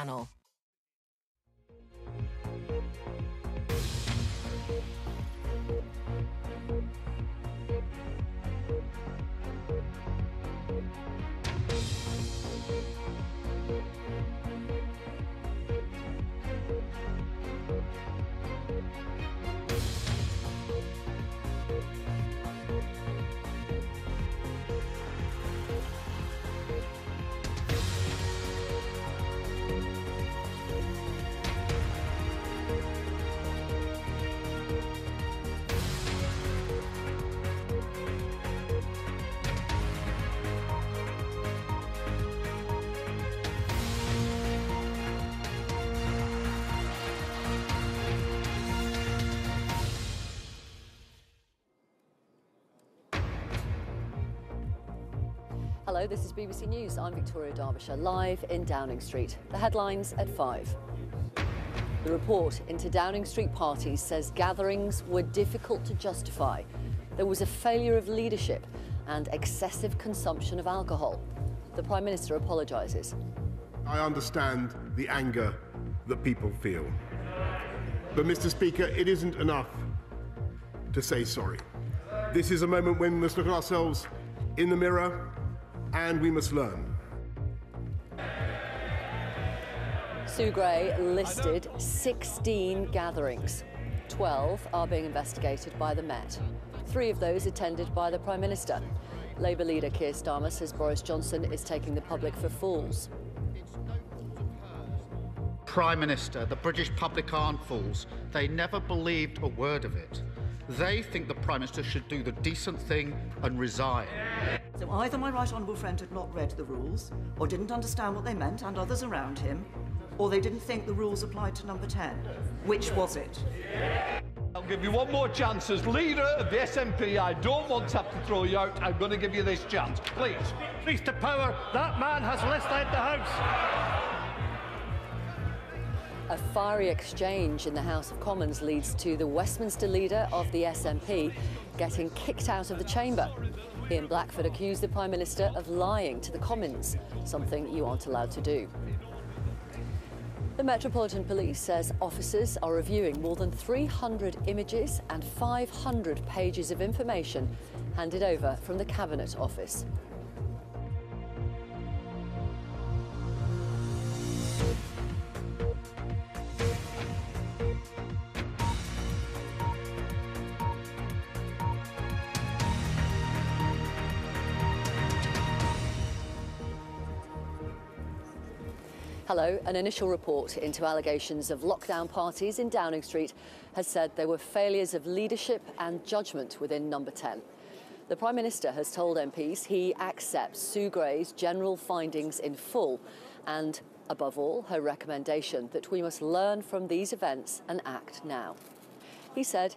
channel. Hello, this is BBC News. I'm Victoria Derbyshire, live in Downing Street. The headlines at 5. The report into Downing Street parties says gatherings were difficult to justify. There was a failure of leadership and excessive consumption of alcohol. The Prime Minister apologises. I understand the anger that people feel. But, Mr. Speaker, it isn't enough to say sorry. This is a moment when we must look at ourselves in the mirror and we must learn. Sue Gray listed 16 gatherings. 12 are being investigated by the Met. Three of those attended by the Prime Minister. Labour leader Keir Starmer says Boris Johnson is taking the public for fools. Prime Minister, the British public aren't fools. They never believed a word of it. They think the Prime Minister should do the decent thing and resign. So either my right honourable friend had not read the rules, or didn't understand what they meant, and others around him, or they didn't think the rules applied to number 10. Which was it? I'll give you one more chance. As leader of the SNP, I don't want to have to throw you out. I'm going to give you this chance. Please. Please to power. That man has misled the House. A fiery exchange in the House of Commons leads to the Westminster leader of the SNP getting kicked out of the chamber. Ian Blackford accused the Prime Minister of lying to the Commons, something you aren't allowed to do. The Metropolitan Police says officers are reviewing more than 300 images and 500 pages of information handed over from the Cabinet Office. Hello. An initial report into allegations of lockdown parties in Downing Street has said there were failures of leadership and judgment within Number 10. The Prime Minister has told MPs he accepts Sue Gray's general findings in full and, above all, her recommendation that we must learn from these events and act now. He said